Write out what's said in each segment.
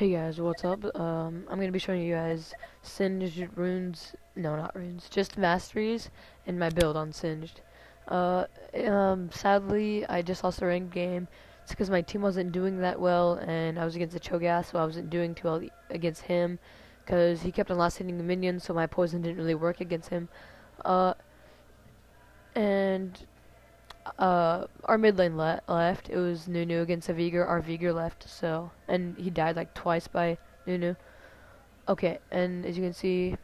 Hey guys, what's up? Um, I'm gonna be showing you guys Singed runes, no not runes, just masteries and my build on Singed. Uh, um, sadly, I just lost a ranked game. It's because my team wasn't doing that well and I was against the Cho'Gath, so I wasn't doing too well against him because he kept on last hitting the minions, so my poison didn't really work against him. Uh, and uh, our mid lane le left. It was Nunu against a Veigar. Our Veigar left, so and he died like twice by Nunu. Okay, and as you can see,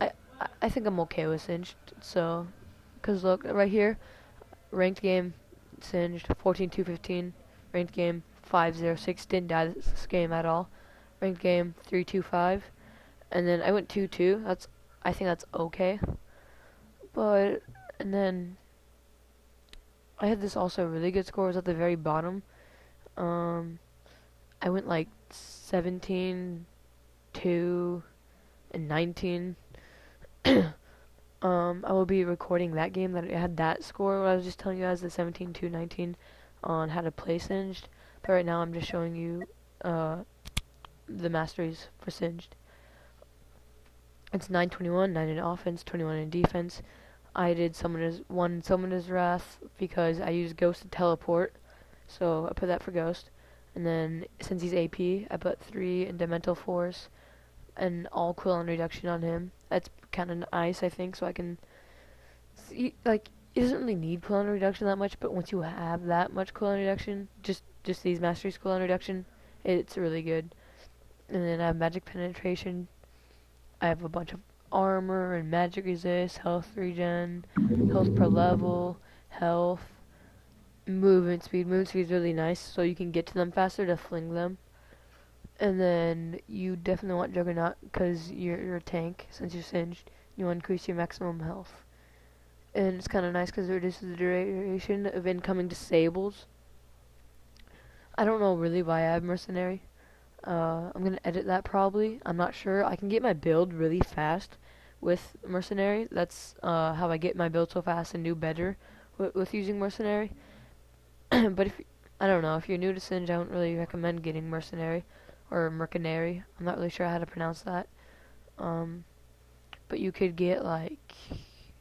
I I think I'm okay with Singed. So, cause look right here, ranked game, Singed 14-2-15, ranked game 5-0-6. Didn't die this game at all. Ranked game 3-2-5, and then I went 2-2. That's I think that's okay. But and then I had this also really good score. was at the very bottom. Um, I went like 17, 2, and 19. um, I will be recording that game that had that score. What I was just telling you guys, the 17, 2, 19 on how to play Singed. But right now I'm just showing you uh, the masteries for Singed. It's 921, 9 in offense, 21 in defense. I did Summoner's one Summoner's Wrath because I used Ghost to teleport, so I put that for Ghost. And then since he's AP, I put three in Elemental Force and all cooldown reduction on him. That's kind of nice, I think, so I can see like it doesn't really need cooldown reduction that much, but once you have that much cooldown reduction, just just these masteries and reduction, it's really good. And then I have magic penetration. I have a bunch of armor and magic resist, health regen, health per level, health, movement speed. Movement speed is really nice, so you can get to them faster to fling them. And then you definitely want Juggernaut because you're, you're a tank since you're singed. You want to increase your maximum health. And it's kind of nice because it reduces the duration of incoming disables. I don't know really why I have Mercenary. Uh, I'm gonna edit that probably. I'm not sure. I can get my build really fast with Mercenary. That's uh, how I get my build so fast and do better with, with using Mercenary. but if I don't know if you're new to Singe, I don't really recommend getting Mercenary or Mercenary. I'm not really sure how to pronounce that. Um, but you could get like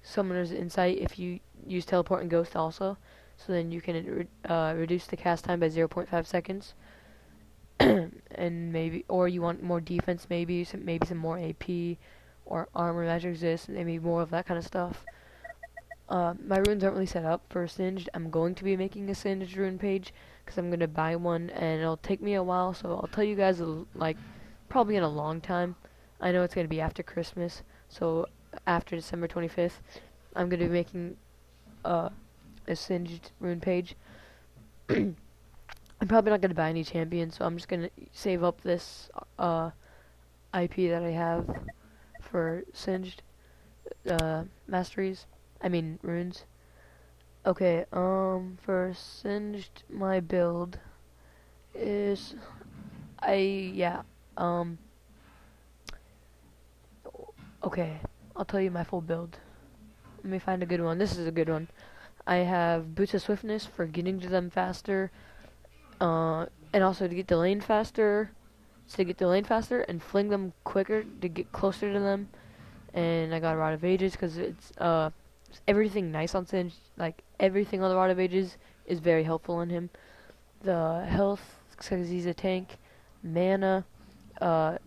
Summoner's Insight if you use Teleport and Ghost also. So then you can uh, reduce the cast time by 0.5 seconds. and maybe, or you want more defense, maybe some, maybe some more AP, or armor magic resist, maybe more of that kind of stuff. Uh, my runes aren't really set up for Singed. I'm going to be making a Singed rune page because I'm going to buy one, and it'll take me a while. So I'll tell you guys like probably in a long time. I know it's going to be after Christmas, so after December 25th, I'm going to be making uh, a Singed rune page. I'm probably not going to buy any champions, so I'm just going to save up this uh, IP that I have for Singed uh, masteries. I mean, runes. Okay, um, for Singed, my build is, I, yeah, um, okay, I'll tell you my full build. Let me find a good one. This is a good one. I have Boots of Swiftness for getting to them faster, uh, and also to get the lane faster, so to get the lane faster and fling them quicker to get closer to them. And I got a Rod of Ages because it's uh everything nice on Singe. Like everything on the Rod of Ages is very helpful on him. The health because he's a tank, mana, uh,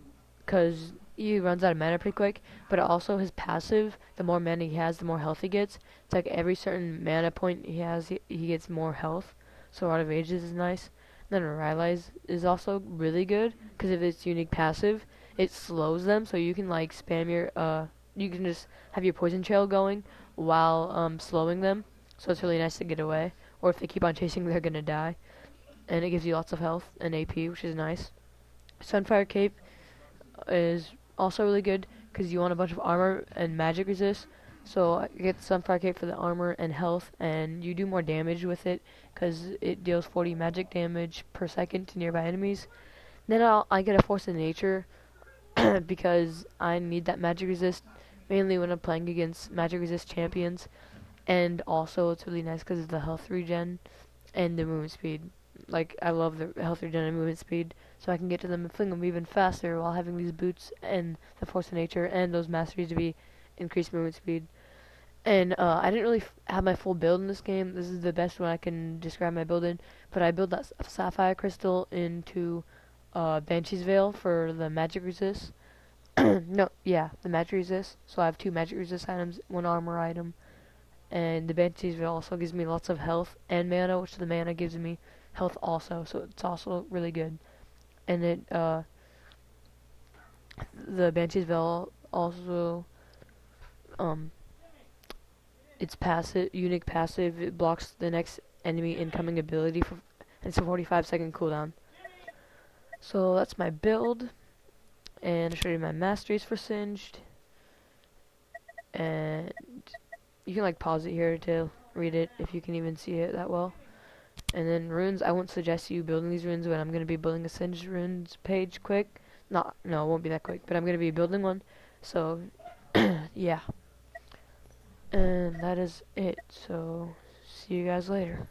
because he runs out of mana pretty quick. But also his passive, the more mana he has, the more health he gets. It's like every certain mana point he has, he, he gets more health. So Rod of Ages is nice. Then Rylai's is also really good because of its unique passive. It slows them, so you can like spam your uh, you can just have your poison trail going while um slowing them. So it's really nice to get away. Or if they keep on chasing, they're gonna die. And it gives you lots of health and AP, which is nice. Sunfire Cape is also really good because you want a bunch of armor and magic resist. So you get Sunfire Cape for the armor and health, and you do more damage with it because it deals 40 magic damage per second to nearby enemies. Then I'll, I get a Force of Nature because I need that magic resist mainly when I'm playing against magic resist champions. And also it's really nice because of the health regen and the movement speed. like I love the health regen and movement speed, so I can get to them and fling them even faster while having these boots and the force of nature and those masteries to be increased movement speed. And uh, I didn't really have my full build in this game. This is the best one I can describe my build in. But I built that sapphire crystal into uh, Banshee's Veil for the magic resist. no, yeah, the magic resist. So I have two magic resist items, one armor item, and the Banshee's Veil also gives me lots of health and mana, which the mana gives me health also. So it's also really good. And it uh, the Banshee's Veil also um its passive unique passive it blocks the next enemy incoming ability for it's a 45 second cooldown. So that's my build and I'll show you my masteries for Singed and you can like pause it here to read it if you can even see it that well. And then runes, I won't suggest you building these runes but I'm going to be building a Singed runes page quick. Not, no, it won't be that quick, but I'm going to be building one. So, yeah. And that is it. So, see you guys later.